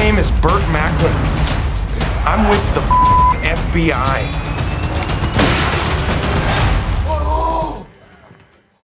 name is Burt Macklin. I'm with the FBI.